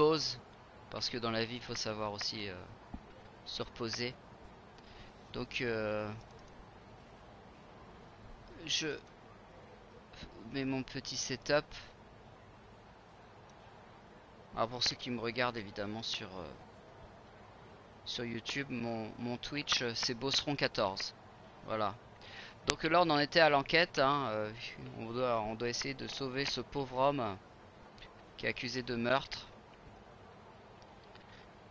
pause. Parce que dans la vie, il faut savoir aussi euh, se reposer. Donc, euh, je mets mon petit setup. Alors pour ceux qui me regardent évidemment sur euh, sur YouTube, mon, mon Twitch c'est Bosseron14. Voilà. Donc là on en était à l'enquête. hein, on, doit, on doit essayer de sauver ce pauvre homme qui est accusé de meurtre.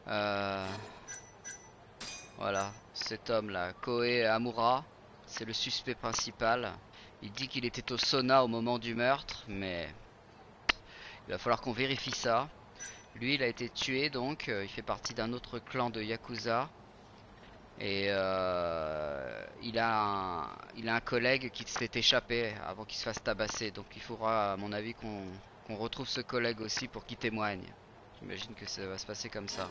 Euh, voilà, cet homme là, Koe Amura, c'est le suspect principal. Il dit qu'il était au sauna au moment du meurtre, mais il va falloir qu'on vérifie ça. Lui, il a été tué donc, euh, il fait partie d'un autre clan de Yakuza. Et euh, il, a un, collègue qui s'est échappé avant qu'il se fasse tabasser. Donc il faudra, à mon avis, qu'on qu'on retrouve ce collègue aussi pour qu'il témoigne. J'imagine que ça va se passer comme ça.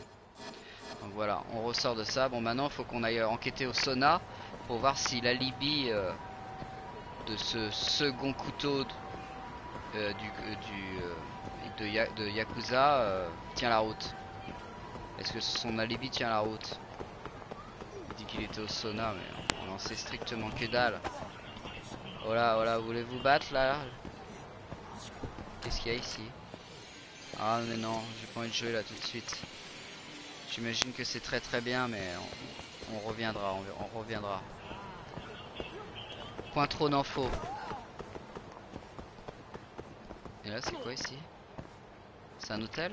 Donc voilà, on ressort de ça. Bon, maintenant, il faut qu'on aille enquêter au sauna pour voir si l'alibi euh, de ce second couteau euh, euh, de, Ya- de Yakuza tient la route. Est-ce que son alibi tient la route? Il dit qu'il était au sauna, mais on en sait strictement que dalle. Voilà, voilà, voulez-vous battre là? Qu'est-ce qu'il y a ici? Ah mais non, j'ai pas envie de jouer là tout de suite. J'imagine que c'est très très bien, mais on, reviendra, on, reviendra. Point trop d'infos. Et là, c'est quoi ici? C'est un hôtel?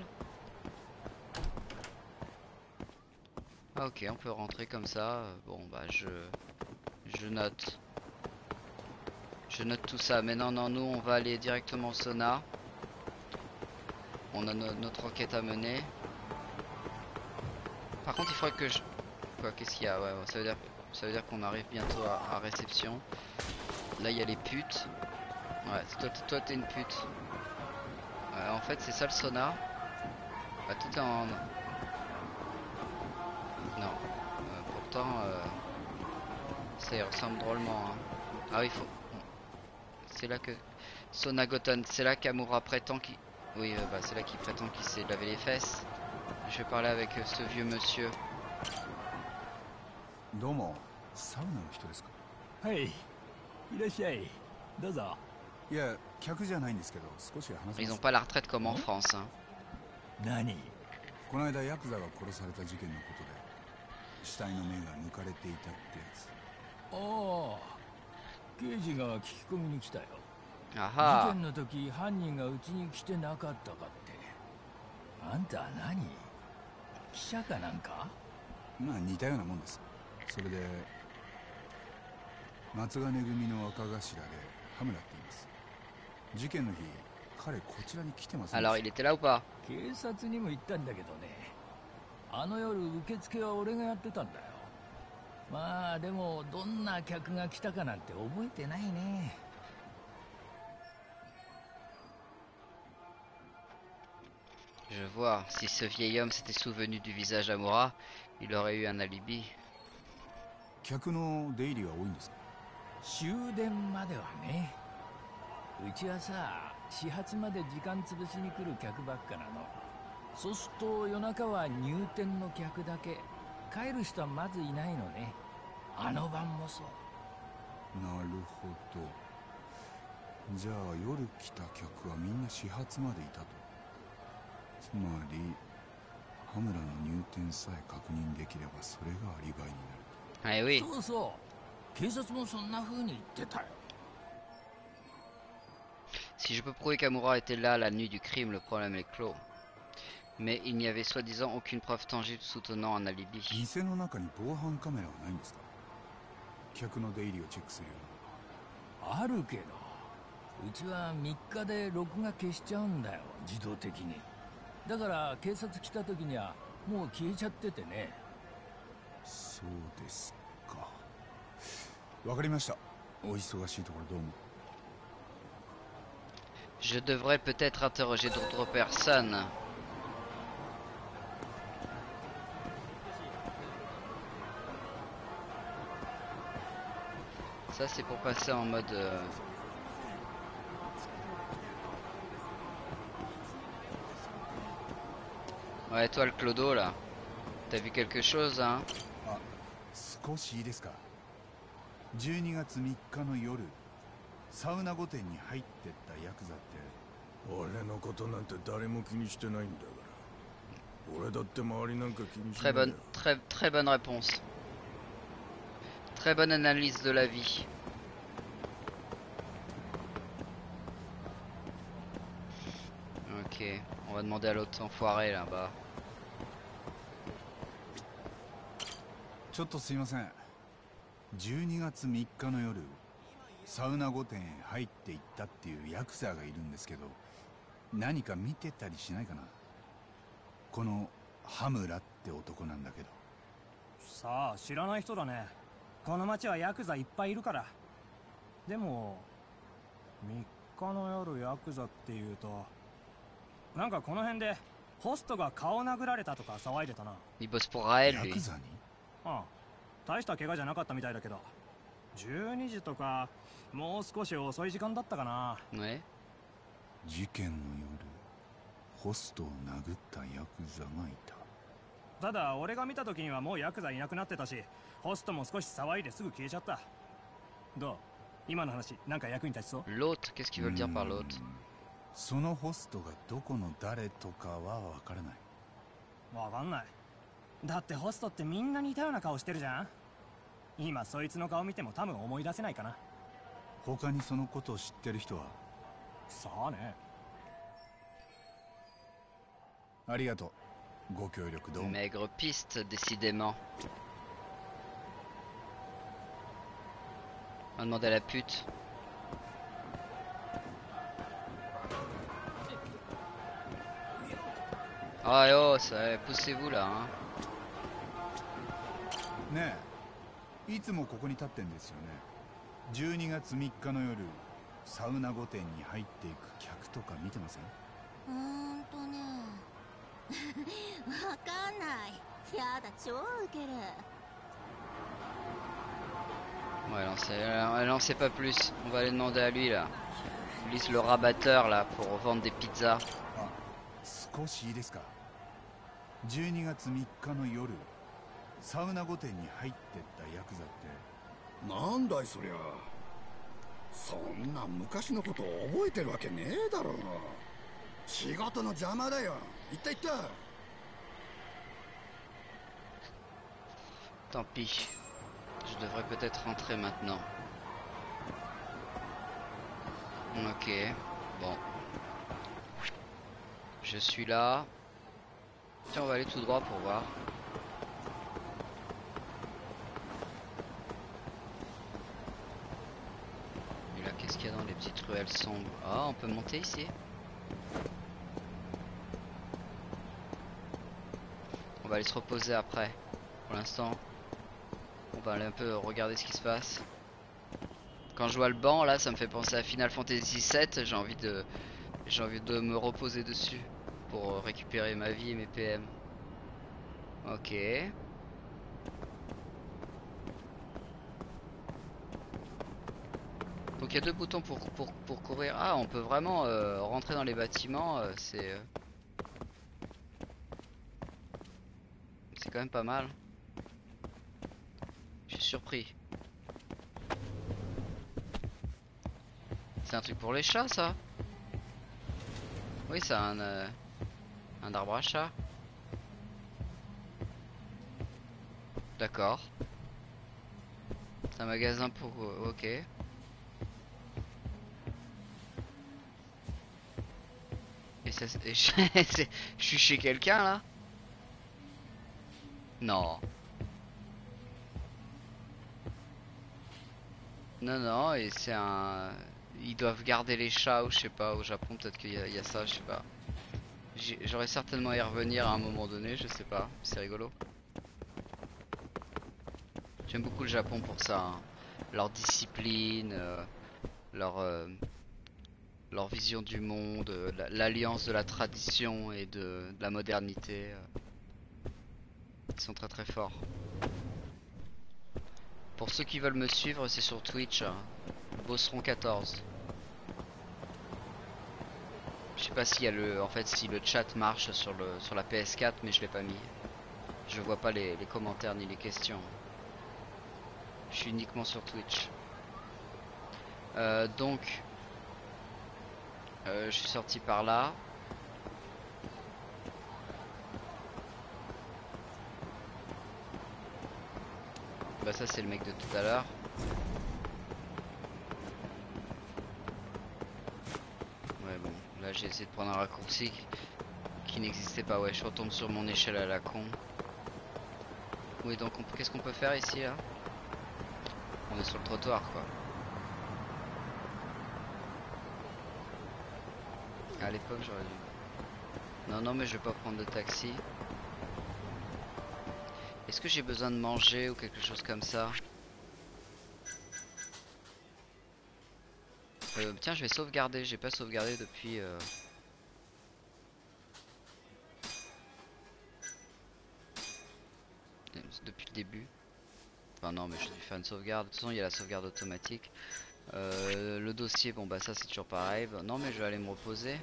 Ah ok, on peut rentrer comme ça. Bon bah je je note. Je note tout ça. Mais non non, nous on va aller directement au sauna. On a no- notre enquête à mener. Par contre, il faudrait que je quoi Qu'est-ce qu'il y a? Ouais, ça veut dire ça veut dire qu'on arrive bientôt à, réception. Là, il y a les putes. Ouais, toi, toi t'es une pute. Ouais, en fait, c'est ça le sauna. Bah, tout en. Non. Euh, pourtant, euh, ça y ressemble drôlement. hein. Ah oui, faut. C'est là que. Sonagoton, c'est là qu'Amura prétend qu'il. Oui, euh, bah, c'est là qu'il prétend qu'il s'est lavé les fesses. Je vais parler avec euh, ce vieux monsieur. どうもサウナの人ですかはいいらっしゃいどうぞいや客じゃないんですけど少し話せ Ils ま ont す pas la retraite comme en France. Hein. 何この間ヤクザが殺された事件のことで死体の目が抜かれていたってやつああ刑事が聞き込みに来たよ事 Ah 件の時犯人がうちに来てなかったかってあんた何 記者かなんか？まあ似たようなもんです。それで松金組の若頭で羽村って言います。事件の日彼こちらに来てます。Alors, il était là ou pas 警察にも行ったんだけどね。あの夜受付は俺がやってたんだよ。まあでもどんな客が来たかなんて覚えてないね Je vois. Si ce vieil homme s'était souvenu du visage d'Amura, il aurait eu un alibi. 客の出入りは多いんですか？終電まではね。うちはさ始発まで時間潰しに来る客ばっかなの。そうすると夜中は入店の客だけ。帰る人はまずいないのね。あの晩もそう。なるほど。じゃあ夜来た客はみんな始発までいたとつまり羽村の入店さえ確認できればそれがアリバイになる Ah oui. そうそう警察もそんな風に言ってたよ Si je peux prouver qu'Amura était là la nuit du crime, le problème est clos. Mais il n'y avait soi-disant aucune preuve tangible soutenant un alibi. 客の出入りをチェックするよあるけどうちは3日で録画消しちゃうんだよ自動的に だから警察来た時にはもう消えちゃっててねうなそうですかわかりましたお忙しいところどうも Je devrais peut-être interroger d'autres personnes. Ça c'est pour passer en mode... euh, Ouais, toi le clodo là. T'as vu quelque chose, hein 少しいいですか12月3日の夜サウナ御殿に入ってったヤクザって俺のことなんて誰も気にしてないんだから俺だって周りなんか気にしな Très いよ bonne, très, très bonne réponse. Très bonne analyse de la vie. Ok, on va demander à l'autre enfoiré là-bas. ちょっとすいません。12月3日の夜サウナ御殿へ入っていったっていうヤクザがいるんですけど何か見てたりしないかな？このハムラって男なんだけど。さあ知らない人だね。この町はヤクザいっぱいいるから。でも3日の夜ヤクザっていうとなんかこの辺でホストが顔殴られたとか騒いでたな.ああ。大した怪我じゃなかったみたいだけど。12時とかもう少し遅い時間だったかな。Ouais. 事件の夜ホストを殴ったヤクザがいた。ただ俺が見た時にはもうヤクザいなくなってたしホストも少し騒いですぐ消えちゃった。どう？今の話なんか役に立ちそう？L'autre, qu'est-ce qu'ils veulent dire par l'autre そのホストがどこの誰とかは分からない。わかんないだってホストってみんな似たような顔してるじゃん今そいつの顔見ても多分思い出せないかな他にそのことを知ってる人は？さあねありがとうご協力どうも Maigre piste, décidément. On va demander à la pute. Ah oh, ça, poussez-vous là, hein. ねえいつもここに立ってんですよね12月3日の夜サウナ御殿に入っていく客とか見てませんうーんとねわかんないやだ超ウケる Ouais, en, sait, pas plus. On va aller demander à lui là. Lui, c'est le rabatteur là pour vendre des pizzas. 少しいいですか12月3日の夜 サウナ御殿に入ってったヤクザってなんだいそりゃそんな昔のこと覚えてるわけねえだろ仕事の邪魔だよ行った行った Tant pis. Je devrais peut-être rentrer maintenant. Ok. Bon. Je suis là. Tiens, on va aller tout droit pour voir. Petites ruelles sombres Ah, on peut monter ici. On va aller se reposer après. Pour l'instant, on va aller un peu regarder ce qui se passe. Quand je vois le banc là, ça me fait penser à Final Fantasy VII. J'ai envie de, j'ai envie de me reposer dessus pour récupérer ma vie et mes PM. Ok. Donc il y a deux boutons pour, pour, pour courir. Ah, on peut vraiment euh, rentrer dans les bâtiments. euh, c'est euh, c'est quand même pas mal. Je suis surpris. C'est un truc pour les chats, ça? Oui, c'est un, un arbre à chat. D'accord. C'est un magasin pour... Ok. Et je suis chez quelqu'un, là Non. Non, non, et c'est un... Ils doivent garder les chats ou je sais pas, au Japon peut-être qu'il y, y a ça, je sais pas. J'aurais certainement à y revenir à un moment donné, je sais pas, c'est rigolo. J'aime beaucoup le Japon pour ça, hein. leur discipline, euh, leur, euh, leur vision du monde, euh, la- l'alliance de la tradition et de, la modernité. euh. Ils sont très très forts. Pour ceux qui veulent me suivre, c'est sur Twitch, hein. Bosseron 14. Je sais pas s'il y a le, en fait, si le chat marche sur le, sur la PS4, mais je l'ai pas mis. Je vois pas les, les commentaires ni les questions. Je suis uniquement sur Twitch. Euh, donc, euh, je suis sorti par là. Bah ça c'est le mec de tout à l'heure. Ouais bon, là j'ai essayé de prendre un raccourci qui, n'existait pas. Ouais, je retombe sur mon échelle à la con. Oui donc on- qu'est-ce qu'on peut faire ici là? On est sur le trottoir quoi. À l'époque j'aurais dû. Non non mais je vais pas prendre de taxi. Est-ce que j'ai besoin de manger ou quelque chose comme ça? Euh, Tiens je vais sauvegarder, j'ai pas sauvegardé depuis... euh, Depuis le début. Enfin non mais j'ai dû faire une sauvegarde. De toute façon il y a la sauvegarde automatique. Euh, le dossier, bon bah ça c'est toujours pareil. Non mais je vais aller me reposer.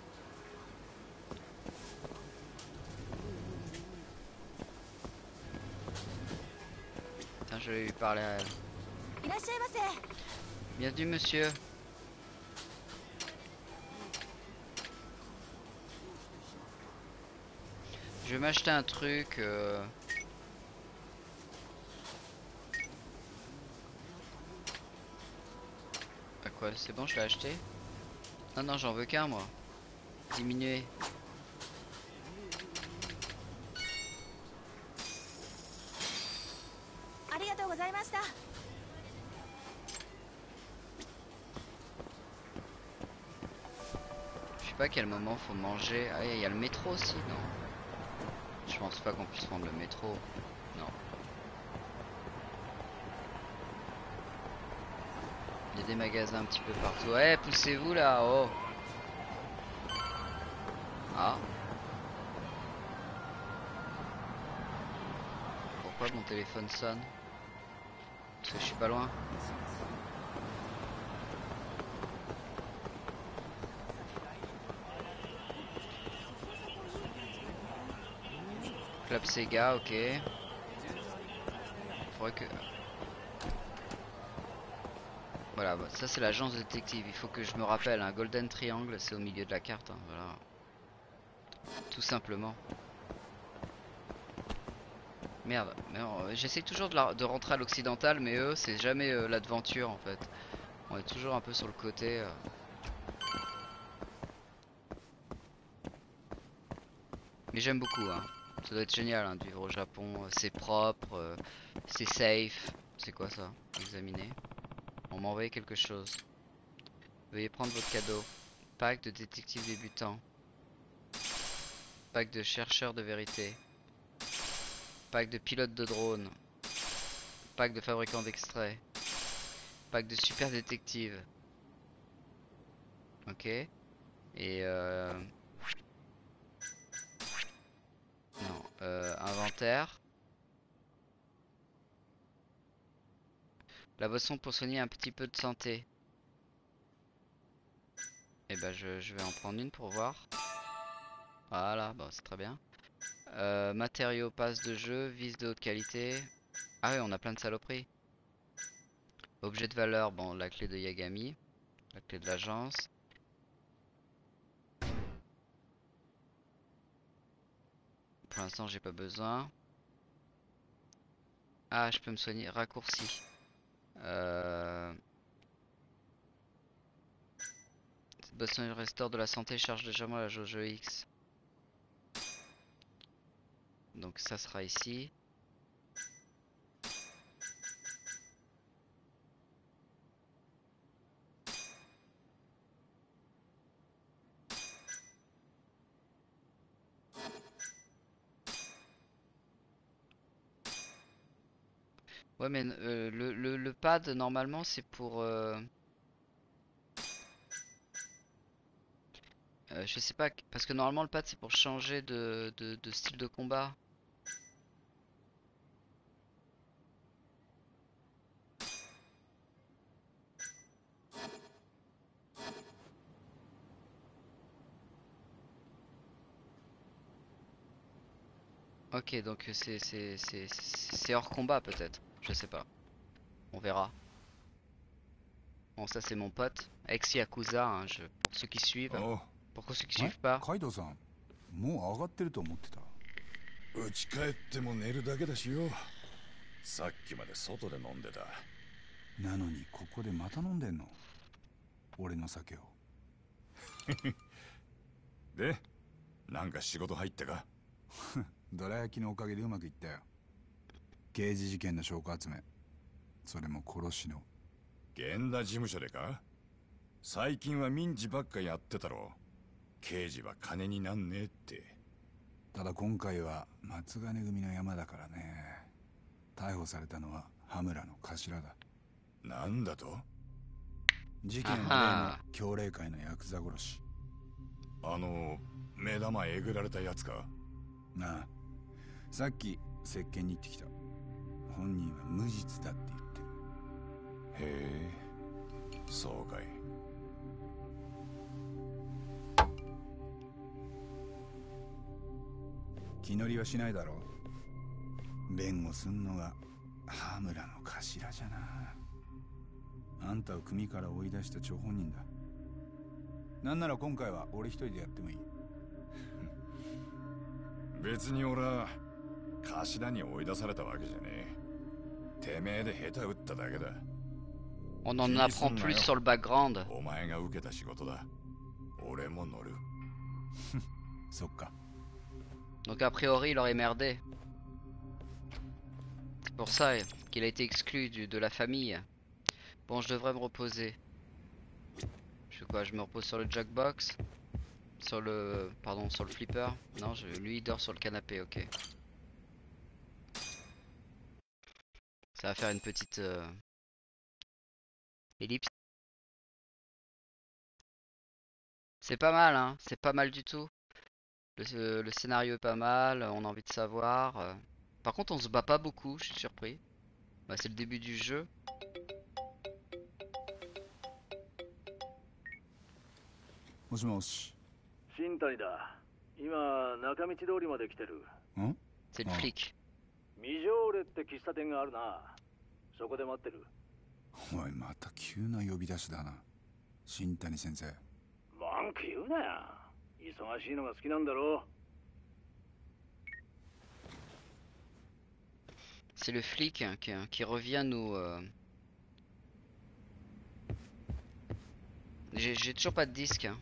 vais lui parler à elle. Bienvenue monsieur. Je vais m'acheter un truc. Euh... Quoi, c'est bon, je l'ai acheté? Non, non, j'en veux qu'un moi. Diminuer. Quel moment faut manger. Ah, il y a le métro aussi, non? Je pense pas qu'on puisse prendre le métro. Non. Il y a des magasins un petit peu partout. Ouais, poussez-vous là, oh Ah. Pourquoi mon téléphone sonne? Parce que je suis pas loin. Club Sega, ok. Faudrait que... Voilà, bah, ça c'est l'agence de détective. Il faut que je me rappelle, un Golden Triangle, c'est au milieu de la carte. hein, voilà. Tout simplement. Merde, euh, j'essaie toujours de, rentrer à l'occidental, mais eux, c'est jamais euh, l'aventure en fait. On est toujours un peu sur le côté. euh. Mais j'aime beaucoup, hein. Ça doit être génial hein, de vivre au Japon. euh, C'est propre, euh, c'est safe. C'est quoi ça Examiner? On m'a envoyé quelque chose. Veuillez prendre votre cadeau. Pack de détective débutant. Pack de chercheur de vérité. Pack de pilote de drone. Pack de fabricant d'extrait. Pack de super détective. Ok. Et euh... euh, inventaire. La boisson pour soigner un petit peu de santé. Et ben je, je vais en prendre une pour voir. Voilà, bon c'est très bien. Euh, matériaux, passe de jeu, vis de haute qualité. Ah oui, on a plein de saloperies. Objet de valeur, bon la clé de Yagami. La clé de l'agence. Pour l'instant, j'ai pas besoin. Ah, je peux me soigner. Raccourci. Euh... Boisson restaure de la santé, charge légèrement la jauge X. Donc ça sera ici. Ouais, mais euh, le, le, le pad, normalement, c'est pour... euh, euh, je sais pas, parce que normalement, le pad, c'est pour changer de, de, de style de combat. Ok, donc c'est c'est c'est c'est hors combat peut-être. Je sais pas. On verra. Bon, ça c'est mon pote, ex Yakuza, hein, je... pour ceux qui suivent. おう Pour ceux qui suivent pas. カイドウさんもう上がってると思ってた家帰っても寝るだけだしよさっきまで外で飲んでたなのにここでまた飲んでんの俺の酒をでなんか仕事入ったか どら焼きのおかげでうまくいったよ。刑事事件の証拠集め。それも殺しの。源田事務所でか？最近は民事ばっかやってたろ。刑事は金になんねえって。ただ今回は松金組の山だからね。逮捕されたのは羽村の頭だ。なんだと？事件は例の協霊会のヤクザ殺し。あの目玉えぐられたやつか？なあさっき接見に行ってきた。本人は無実だって言ってる。へえ。そうかい。気乗りはしないだろう。弁護すんのが羽村の頭じゃな。あんたを組から追い出した張本人だ。なんなら今回は俺一人でやってもいい。別に俺は 頭に追い出されたわけじゃねえてめえで下手打っただけだ On en Qui apprend sont plus là. sur le background. お前が受けた仕事だ俺も乗るそっか Donc a priori il aurait merdé. C'est pour ça qu'il a été exclu du- de la famille. Bon je devrais me reposer. Je fais quoi Je me repose sur le jukebox Sur le... Pardon, sur le flipper Non, je... lui il dort sur le canapé, ok. Ça va faire une petite... euh, Ellipse. C'est pas mal, hein C'est pas mal du tout. Le, le scénario est pas mal, on a envie de savoir. euh. Par contre, on se bat pas beaucoup, je suis surpris. Bah, c'est le début du jeu. もしもし新谷だ今中道通りまで来てる C'est le Ah. flic. 未条例って喫茶店があるな そこで待ってるおいまた急な呼び出しだな新谷先生文句言うなよ忙しいのが好きなんだろ C'est le flic hein, qui, qui revient nous... euh. J'ai j'ai toujours pas de disque. hein.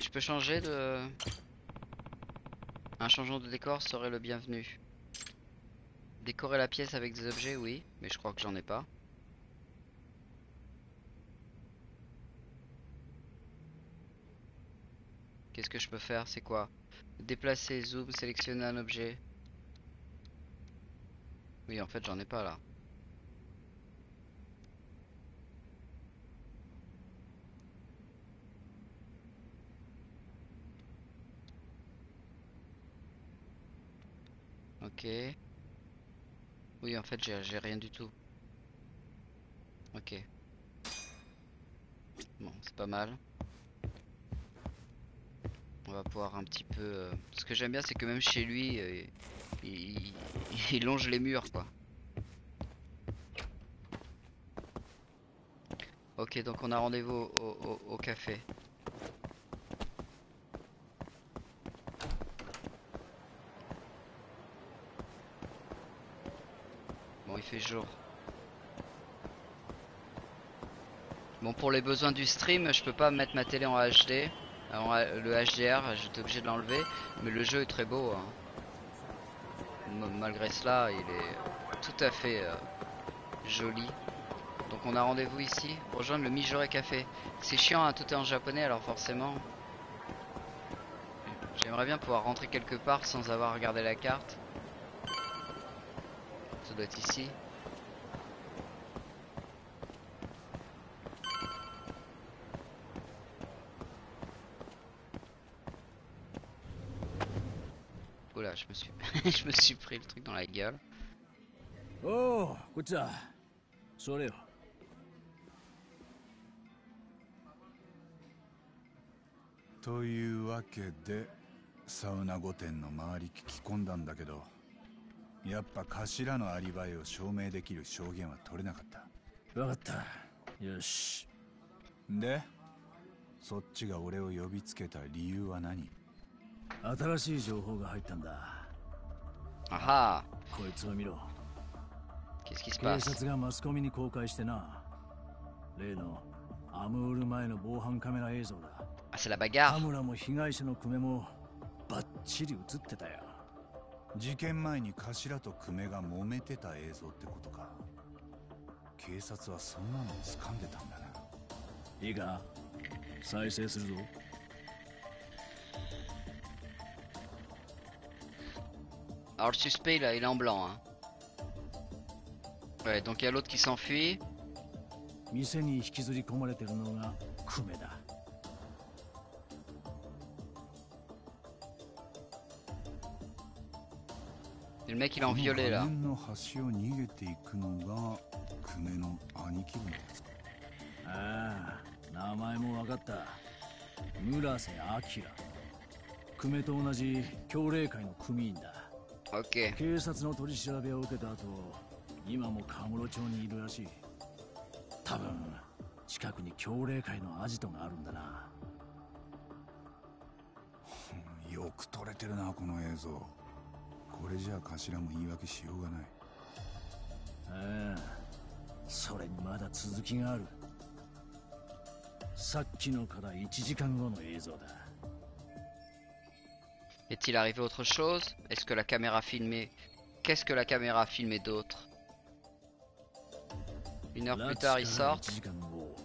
Je peux changer de... Un changement de décor serait le bienvenu. Décorer la pièce avec des objets, oui, mais je crois que j'en ai pas. Qu'est-ce que je peux faire? C'est quoi? Déplacer, zoom, sélectionner un objet. Oui, en fait, j'en ai pas là. Ok. Oui, en fait, j'ai rien du tout. Ok. Bon, c'est pas mal. On va pouvoir un petit peu... euh, Ce que j'aime bien, c'est que même chez lui, euh, il, longe les murs, quoi. Ok, donc on a rendez-vous au café. Bon, pour les besoins du stream, je peux pas mettre ma télé en HD. Le HDR, j'étais obligé de l'enlever. Mais le jeu est très beau. hein. Malgré cela, il est tout à fait euh, joli. Donc on a rendez-vous ici, rejoindre le Mijore Café. C'est chiant, hein, tout est en japonais, alors forcément... J'aimerais bien pouvoir rentrer quelque part sans avoir regardé la carte. Ça doit être ici. je me suis pris le truc dans la gueule. おおこっちだそれよというわけでサウナ御殿の周り聞き込んだんだけどやっぱ頭のアリバイを証明できる証言は取れなかった。分かった。よし。でそっちが俺を呼びつけた理由は何？新しい情報が入ったんだ Ah ah こいつを見ろ。Qu'est-ce qui se 警 passe 察がマスコミに公開してな。例のアムール前の防犯カメラ映像だ。Ah, c'est la 田 bagarre 村も被害者の久米もバッチリ映ってたよ。事件前に頭と久米が揉めてた映像ってことか。警察はそんなのを掴んでたんだな。いいか？再生するぞ Alors le suspect là, il est en blanc. Hein. Ouais, donc il y a l'autre qui s'enfuit. Le mec il est en violet là. Ah, の画面の端を逃げていくのが久米の兄貴分ですかああ名前も分かった村瀬明久米と同じ協励会の組員だ Ok. 警察の取り調べを受けた後今もカムロ町にいるらしい。多分近くに協励会のアジトがあるんだな。よく撮れてるなこの映像。これじゃあ頭も言い訳しようがない。ああそれにまだ続きがある。さっきのから1時間後の映像だ Est-il arrivé autre chose Est-ce que la caméra filmait Qu'est-ce que la caméra a filmé d'autre Une heure plus tard, ils sortent. 1時間後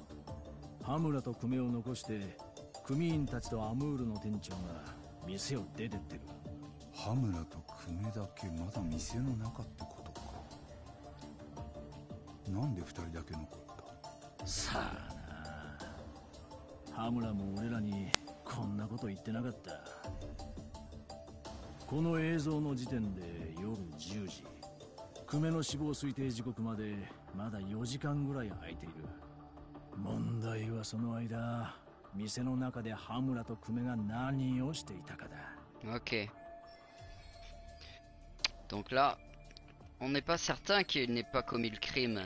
羽村と久米を残して組員たちとアムールの店長が店を出てってる羽村と久米だけまだ店の中ってことかなんで二人だけ残ったさあな羽村も俺らにこんなこと言ってなかった この映像の時点で夜10時久米の死亡推定時刻までまだ4時間ぐらい空いている問題はその間店の中で羽村と久米が何をしていたかだ Ok. Donc là, on n'est pas certain qu'il n'ait pas commis le crime.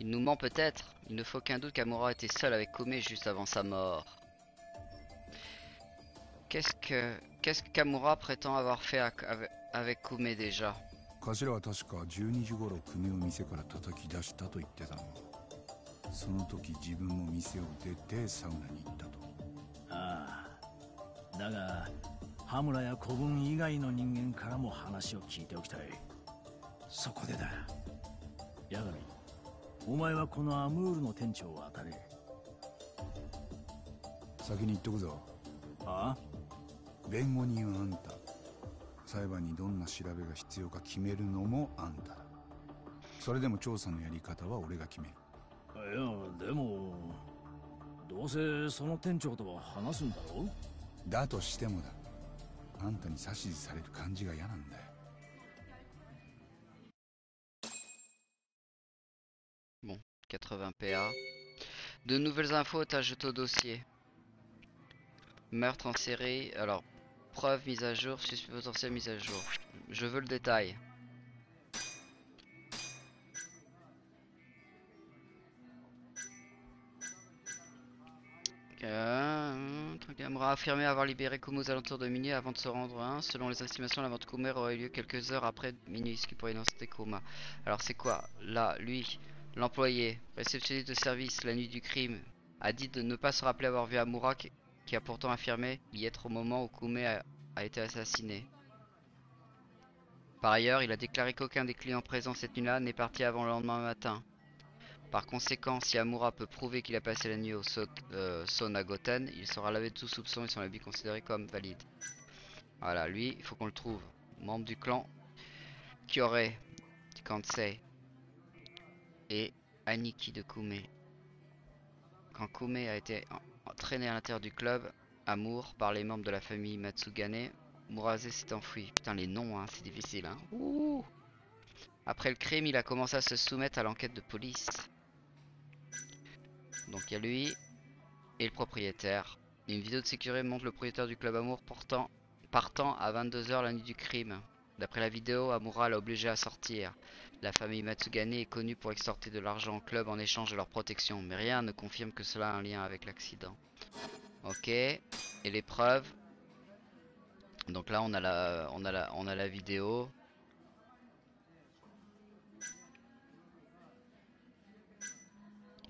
Il nous ment peut-être. Il ne faut aucun doute qu'Amura était seul avec Kome juste avant sa mort. Qu'est-ce que qu'est-ce qu'Amura prétend avoir fait avec, Kome déjà 頭は確か12時頃久米を店から叩き出したと言ってたの。その時自分も店を出てサウナに行ったと。ああだが羽村や古文以外の人間からも話を聞いておきたい。そこでだ。八神お前はこのアムールの店長を当たれ。先に言っとくぞ。あ？弁護人はあんた裁判にどんな調べが必要か決めるのもあんただそれでも調査のやり方は俺が決めるいやでもどうせその店長とは話すんだろだとしてもだあんたに指図される感じが嫌なんだよ80 PA. De nouvelles infos ajoutées au dossier. Meurtre en série. Alors, preuve mise à jour, suspect potentiel mise à jour. Je veux le détail. Euh, Amura a affirmé avoir libéré Kumo aux alentours de minuit avant de se rendre à 1. Selon les estimations, la de Kumer aurait eu lieu quelques heures après minuit, ce qui pourrait innocenter Kuma. Alors c'est quoi? Là, lui, l'employé, réceptionniste de service la nuit du crime, a dit de ne pas se rappeler avoir vu Amura qui, a pourtant affirmé y être au moment où Kume a, été assassiné. Par ailleurs, il a déclaré qu'aucun des clients présents cette nuit-là n'est parti avant le lendemain matin. Par conséquent, si Amura peut prouver qu'il a passé la nuit au Saut- euh, Sonagoten, il sera lavé de tout soupçon et son avis considéré comme valide. Voilà, lui, il faut qu'on le trouve. Membre du clan Kyorei, du Kansei, et Aniki de Kume. Quand Kume a été entraîné à l'intérieur du club, Amour, par les membres de la famille Matsugane, Murase s'est enfui. Putain, les noms, hein, c'est difficile. Hein. Après le crime, il a commencé à se soumettre à l'enquête de police. Donc il y a lui et le propriétaire. Une vidéo de sécurité montre le propriétaire du club Amour partant à 22h la nuit du crime. D'après la vidéo, Amura l'a obligé à sortir. La famille Matsugane est connue pour extorter de l'argent au club en échange de leur protection, mais rien ne confirme que cela a un lien avec l'accident. Ok, et les preuves? Donc là on a la, on a la, on a la vidéo.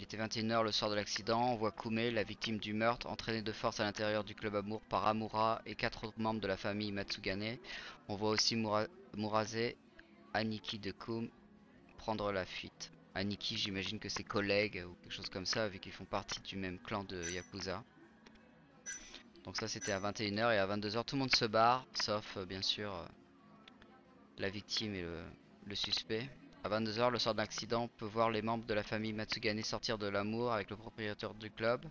Il était 21h le soir de l'accident, on voit Kume, la victime du meurtre, entraîné de force à l'intérieur du club Amour par Amura et quatre autres membres de la famille Matsugane. On voit aussi Mura- Murase, Aniki de Kum prendre la fuite. Aniki, j'imagine que c'est collègues ou quelque chose comme ça, vu qu'ils font partie du même clan de Yakuza. Donc ça c'était à 21h et à 22h tout le monde se barre, sauf euh, bien sûr euh, la victime et le suspect. À 22h, le soir d'un accident, peut voir les membres de la famille Matsugane sortir de l'amour avec le propriétaire du club.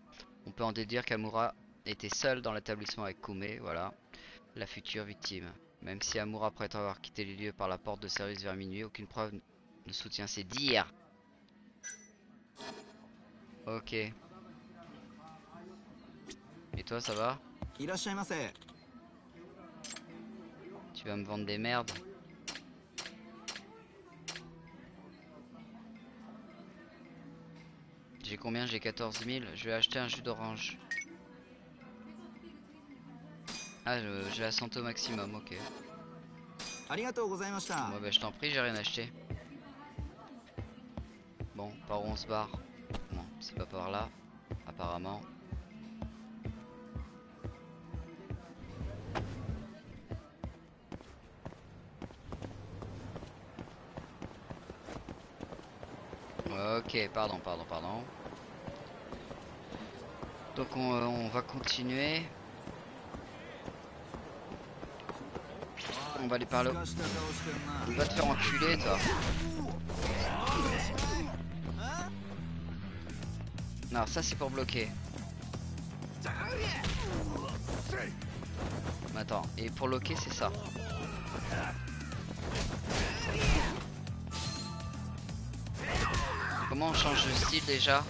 On peut en déduire qu'Amura était seul dans l'établissement avec Kume, voilà, la future victime. Même si Amura, après avoir quitté les lieux par la porte de service vers minuit, aucune preuve ne soutient ses dires. Ok. Et toi, ça va? Tu vas me vendre des merdes J'ai combien J'ai 14 000. Je vais acheter un jus d'orange. Ah, j'ai la santé au maximum, ok. Ouais, bah, je t'en prie, j'ai rien acheté. Bon, par où on se barre Non, c'est pas par là, apparemment. Ok, pardon, pardon, pardon. Donc euh, on, va continuer. On va aller par là. Va te faire enculer toi. Non, ça c'est pour bloquer. Attends, et pour loquer c'est ça. Comment on change de style déjà?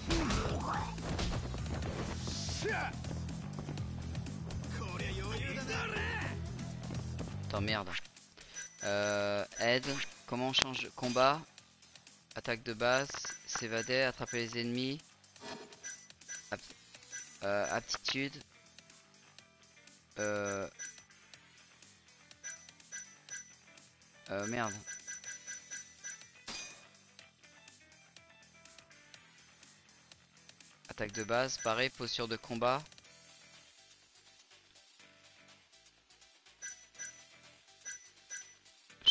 Attends, merde. Euh, aide. Comment on change Combat? Attaque de base. S'évader. Attraper les ennemis. Euh, aptitude. Euh... euh, merde. Attaque de base. Pareil. Posture de combat.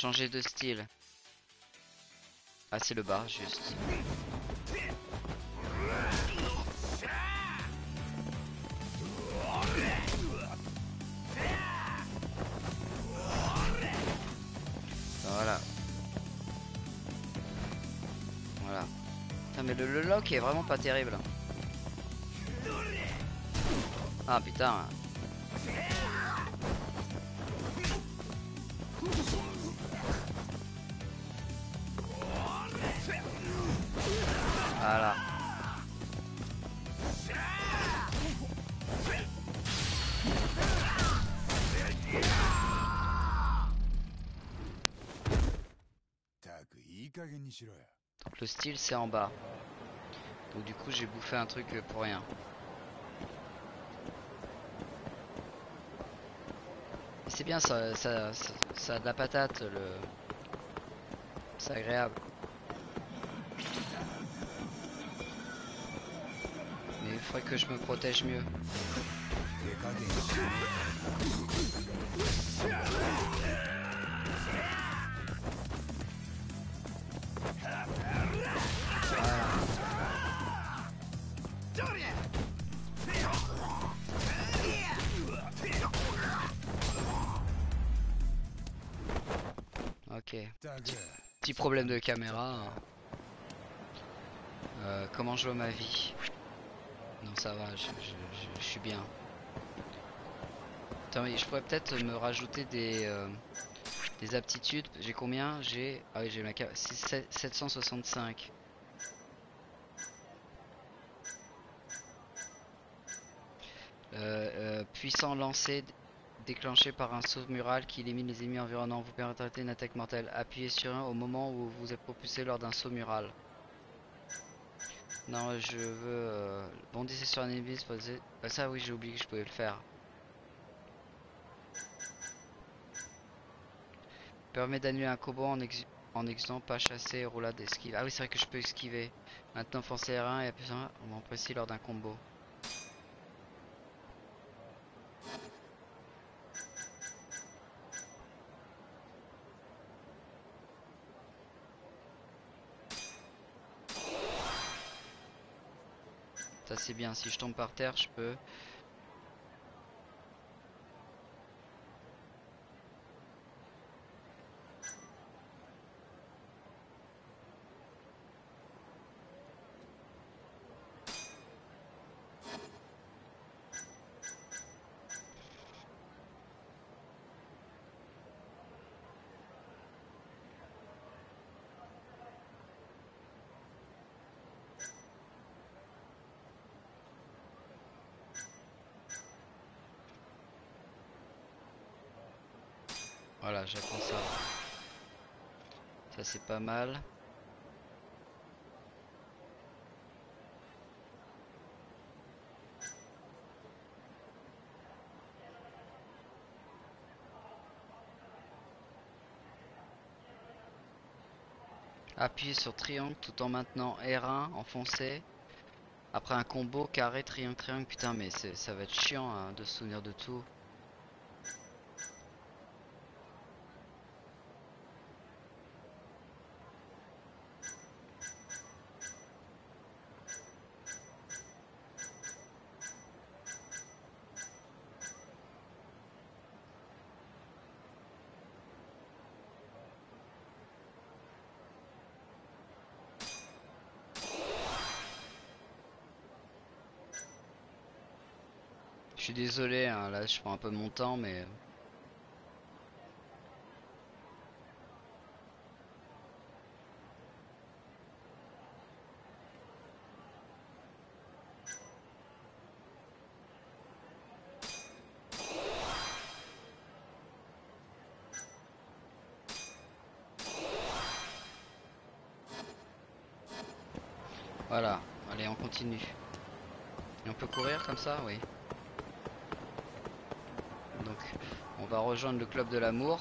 Changer de style. Ah, c'est le bas, juste. Voilà. Voilà. Putain, mais le, le lock est vraiment pas terrible. Ah putain. Voilà. Le style c'est en bas. Donc du coup j'ai bouffé un truc pour rien. C'est bien ça, ça, ça, ça a de la patate, le... c'est agréable. faudrait que je me protège mieux. Ah. Ok. Petit problème de caméra. Hein. Euh, comment je vois ma vie? Ça va, je, suis bien. Je pourrais peut-être me rajouter des, euh, des aptitudes. J'ai combien? J'ai. Ah oui, j'ai ma ca- c'est sept- 765. Euh, euh, puissant lancer déclenché par un saut mural qui élimine les ennemis environnants. Vous permet d'arrêter une attaque mortelle. Appuyez sur un au moment où vous êtes propulsé lors d'un saut mural. Non, je veux... Euh, sur un ennemi, posé. Bah ça oui, j'ai oublié que je pouvais le faire. Permet d'annuler un combo en, ex en pas chasser, roulade, esquive. Ah oui, c'est vrai que je peux esquiver. Maintenant, foncez R1 et appuyez moment précis lors d'un combo. C'est bien, si je tombe par terre, je peux Voilà, j'apprends ça. Ça c'est pas mal. Appuyez sur triangle tout en maintenant R1 enfoncé. Après un combo carré triangle triangle putain mais ça va être chiant hein, de se souvenir de tout. suis désolé, hein, là je prends un peu mon temps, mais... Voilà, allez on continue. Et on peut courir comme ça? Oui. On va rejoindre le club de l'amour.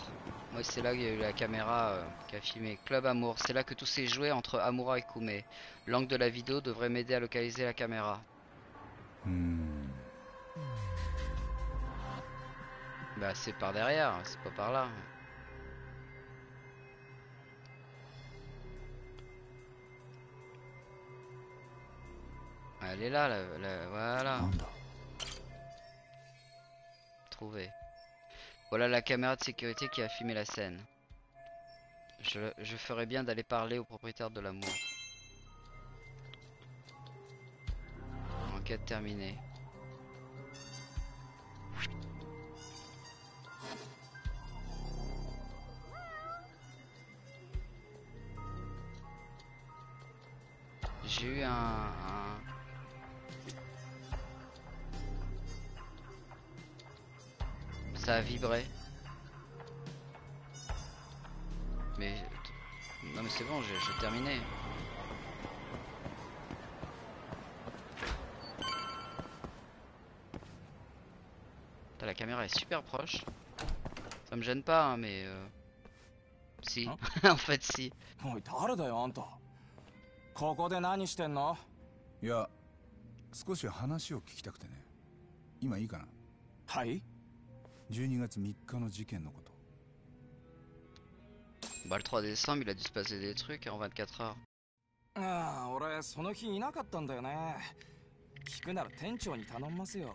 Moi c'est là qu'il y a eu la caméra euh, qui a filmé. Club Amour, c'est là que tout s'est joué entre Amura et Kume. L'angle de la vidéo devrait m'aider à localiser la caméra. Hmm. Bah c'est par derrière, c'est pas par là. Elle est là, voilà. Trouvé. Voilà la caméra de sécurité qui a filmé la scène. Je, je bien d'aller parler au propriétaire de l'amour. Enquête terminée. J'ai eu un, ça a vibré. Mais... Non mais c'est bon, j'ai terminé. la caméra est super proche. Ça me gêne pas, hein, mais... Euh... Si. en fait, si. ここで何してんのいや少し話を聞きたくてね今いいかなはい 12月3日の事件のこと。Bah le 3 décembre il a dû se passer des trucs en 24 heures. ああ俺その日いなかったんだよね。聞くなら店長に頼んますよ。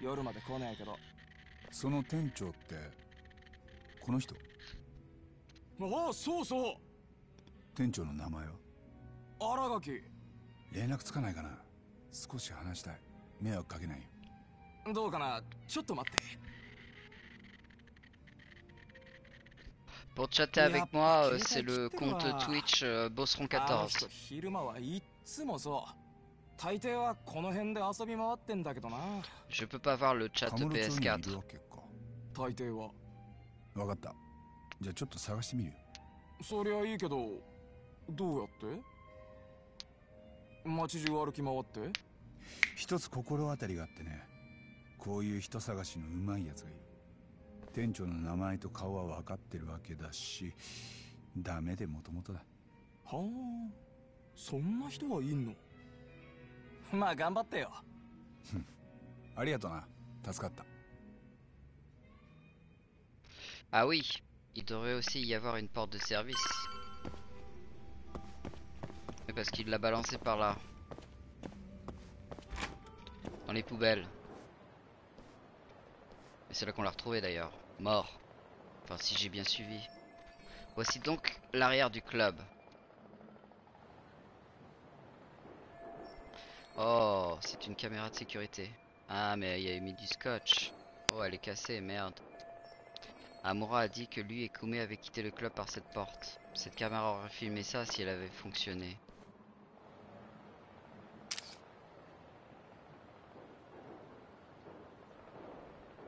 夜まで来ねえけど。その店長ってこの人？ああそうそう。店長の名前は？荒垣。連絡つかないかな？少し話したい。迷惑かけないどうかな？ちょっと待って Pour chatter avec moi, euh, c'est le compte Twitch euh, Bosseron14. Je peux pas voir le chat PS4. 大抵は分かったじゃあちょっと探してみるよそりゃいいけどどうやって街中歩き回って一つ心当たりがあってねこういう人探しのうまいやつがいる 店長の名前と顔は分かってるわけだしダメでもともとだはあそんな人はいんのまあ頑張ってよありがとな助かった Ah oui, il devrait aussi y avoir une porte de service. Mais parce qu'il l'a balancé par là. Dans les poubelles. Et c'est là qu'on l'a retrouvé d'ailleurs. Mort. Enfin si j'ai bien suivi. Voici donc l'arrière du club. Oh, c'est une caméra de sécurité. Ah mais il y a mis du scotch. Oh elle est cassée, merde. Amura a dit que lui et Kume avaient quitté le club par cette porte. Cette caméra aurait filmé ça si elle avait fonctionné.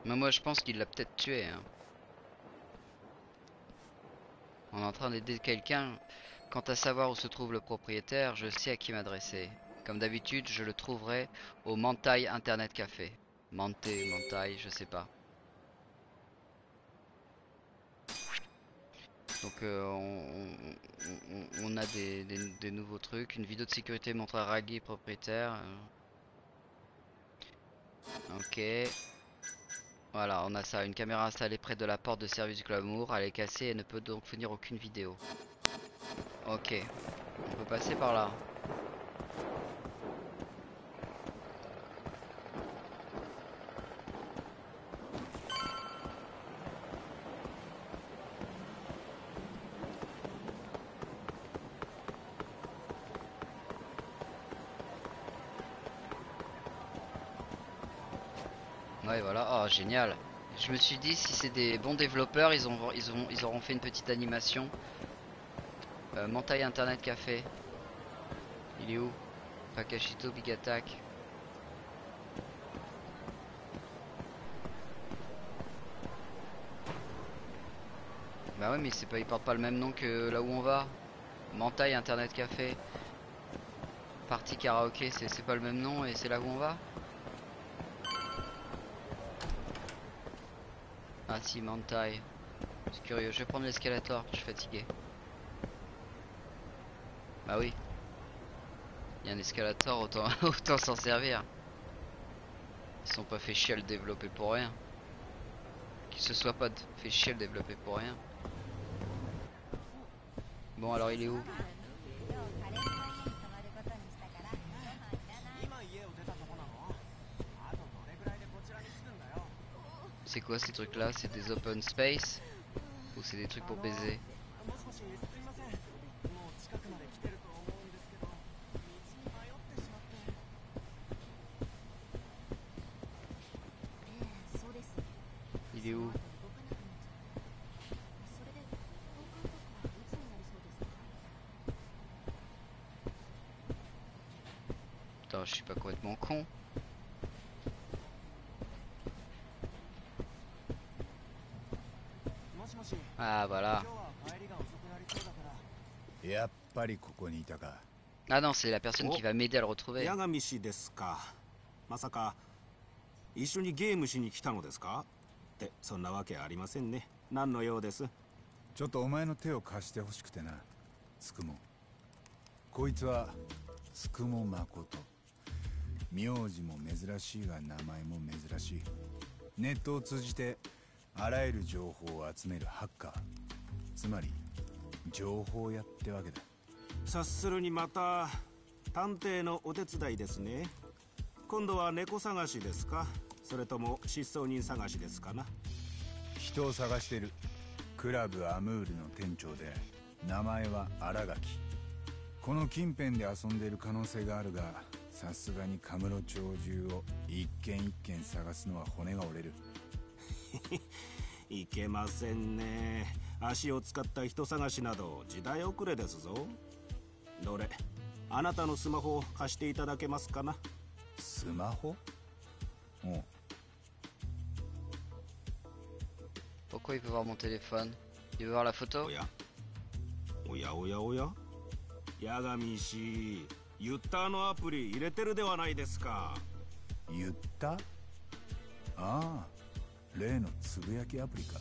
Mais moi je pense qu'il l'a peut-être tué. hein. On est en train d'aider quelqu'un. Quant à savoir où se trouve le propriétaire, je sais à qui m'adresser. Comme d'habitude, je le trouverai au Mantai Internet Café. Manté, Mantai, je sais pas. Donc euh, on, on- a des, des- nouveaux trucs. Une vidéo de sécurité montre Raggy propriétaire. Ok. Voilà, on a ça. Une caméra installée près de la porte de service Glamour. Elle est cassée et ne peut donc venir aucune vidéo. Ok. On peut passer par là. Voilà, oh génial. Je me suis dit si c'est des bons développeurs, ils ont ils ont ils auront fait une petite animation. Euh, Mentai Internet Café. Il est où? Pakashito Big Attack. Bah ouais mais c'est pas ils portent pas le même nom que là où on va. Mentai Internet Café. Partie karaoké, c'est pas le même nom et c'est là où on va? Ah si, Mantai. C'est curieux, je vais prendre l'escalator, je suis fatigué. Bah oui. Il y a un escalator, autant, autant s'en servir. Ils sont pas fait chier à le développer pour rien. Qu'ils se soient pas fait chier à le développer pour rien. Bon alors il est où? Quoi ces trucs là C'est des open space? Ou c'est des trucs pour baiser? Il est où? Putain, je suis pas complètement con. Ah voilà. やっぱりここにいたか。Ah non, c'est la personne qui va m'aider à le retrouver. 八神氏ですか。まさか一緒にゲームしに来たのですか？ってそんなわけありませんね。何のようです？ちょっとお前の手を貸してほしくてな。つくもこいつはつくも誠名字も珍しいが名前も珍しい。ネットを通じてあらゆる情報を集めるハッカー。つまり情報屋ってわけだ。察するにまた探偵のお手伝いですね。今度は猫探しですか？それとも失踪人探しですかな？人を探してる。クラブアムールの店長で名前は新垣。この近辺で遊んでいる可能性があるがさすがにカムロ町中を一軒一軒探すのは骨が折れる いけませんね。足を使った人探しなど時代遅れですぞ。どれあなたのスマホを貸していただけますかな？スマホ？おう。Pourquoi il veut voir mon téléphone Il veut voir la photo おや。おやおやおや。八神氏ユッターのアプリ入れてるではないですか。言ったああ例のつぶやきアプリか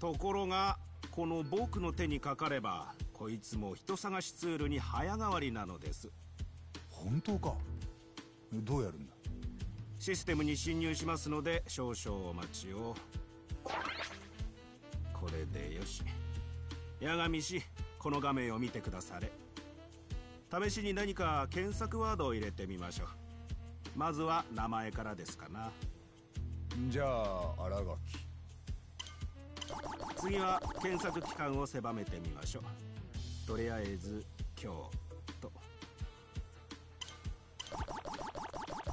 ところがこの僕の手にかかればこいつも人探しツールに早変わりなのです。本当か？どうやるんだ？システムに侵入しますので少々お待ちを。これでよし。八神氏この画面を見てくだされ。試しに何か検索ワードを入れてみましょう。まずは名前からですかなじゃあ新垣。次は検索期間を狭めてみましょう。とりあえず今日と。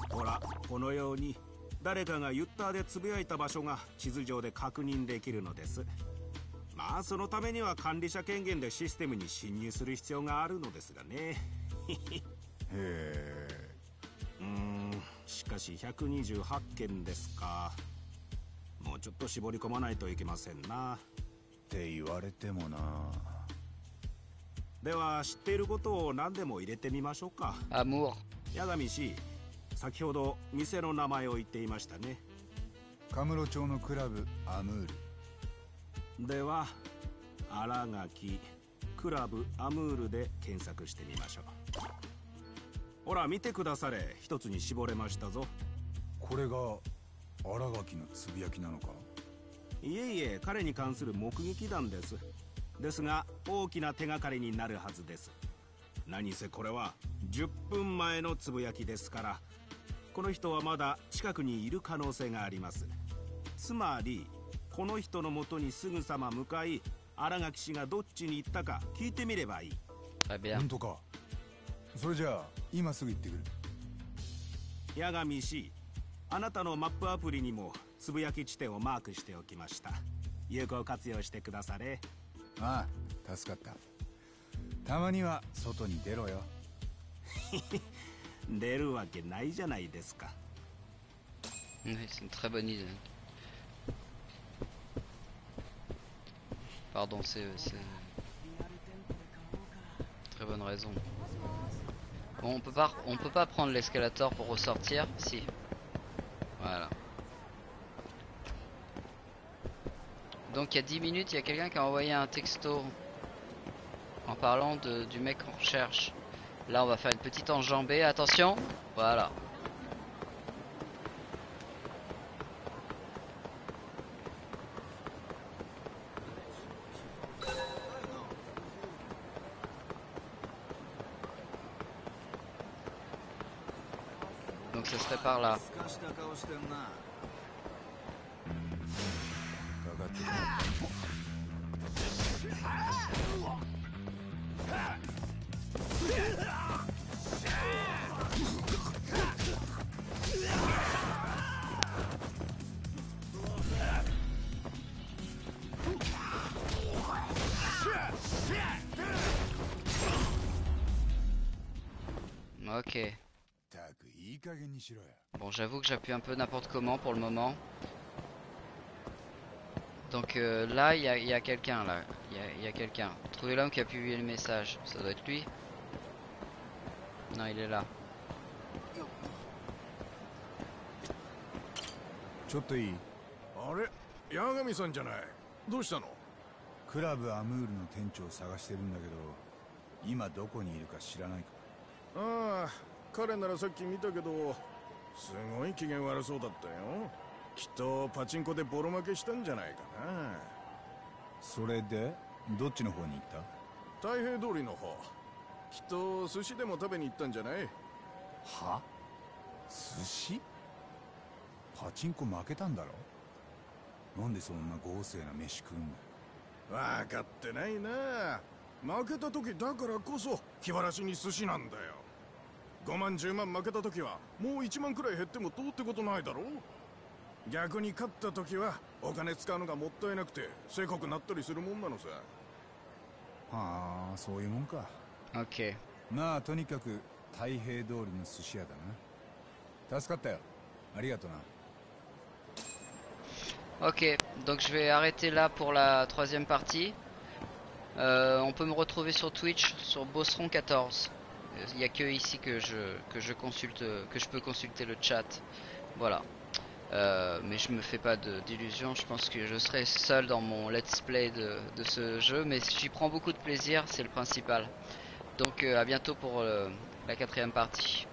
ほらこのように誰かがユッターでつぶやいた場所が地図上で確認できるのです。まあそのためには管理者権限でシステムに侵入する必要があるのですがね。へえ。うーんしかし128件ですか。もうちょっと絞り込まないといけませんな。って言われてもな。では知っていることを何でも入れてみましょうか。Amour. 八神氏先ほど店の名前を言っていましたね。カムロ町のクラブアムール。では新垣クラブアムールで検索してみましょうほら見てくだされ。一つに絞れましたぞ。これが新垣のつぶやきなのか？いえいえ彼に関する目撃談です。ですが大きな手がかりになるはずです。何せこれは10分前のつぶやきですから。この人はまだ近くにいる可能性があります。つまりこの人のもとにすぐさま向かい新垣氏がどっちに行ったか聞いてみればいい.本当かそれじゃあ今すぐ行ってくる八神氏あなたのマップアプリにもつぶやき地点をマークしておきました。有効活用してくだされ。ああ助かった。たまには外に出ろよ。出るわけないじゃないですか。Oui, c'est une très bonne idée. Pardon, c'est c'est très bonne raison. On peut pas on peut pas prendre l'escalator pour ressortir, si. Voilà. Donc il y a 10 minutes, il y a quelqu'un qui a envoyé un texto en parlant du mec qu'on recherche. Là, on va faire une petite enjambée. Attention, voilà. した顔してんなかかって.たくいい加減にしろよ Bon, j'avoue que j'appuie un peu n'importe comment pour le moment. Donc euh, là, il y a, quelqu'un là. Il y a, il y a quelqu'un. Trouvez l'homme qui a publié le message. Ça doit être lui. Non, il est là. すごい機嫌悪そうだったよ。きっとパチンコでボロ負けしたんじゃないかな。それで？どっちの方に行った？太平通りの方。きっと寿司でも食べに行ったんじゃない？は？寿司？パチンコ負けたんだろ？なんでそんな豪勢な飯食うんだ分かってないな。負けた時だからこそ気晴らしに寿司なんだよ5万10万負けた時はもう1万くらい減ってもどうってことないだろ逆に勝った時はお金使うのがもったいなくてせこくなったりするもんなのさ。はあそういうもんか。Ok. まあとにかく太平通りの寿司屋だな。助かったよ。ありがとな。Ok, donc je vais arrêter là pour la troisième partie. Euh, on peut me retrouver sur Twitch sur Bosseron14. Il n'y a que ici que je, que je consulte, que je peux consulter le chat. Voilà. Euh, mais je me fais pas d'illusions, je pense que je serai seul dans mon let's play de, ce jeu, mais j'y prends beaucoup de plaisir, c'est le principal. Donc euh, à bientôt pour euh, la quatrième partie.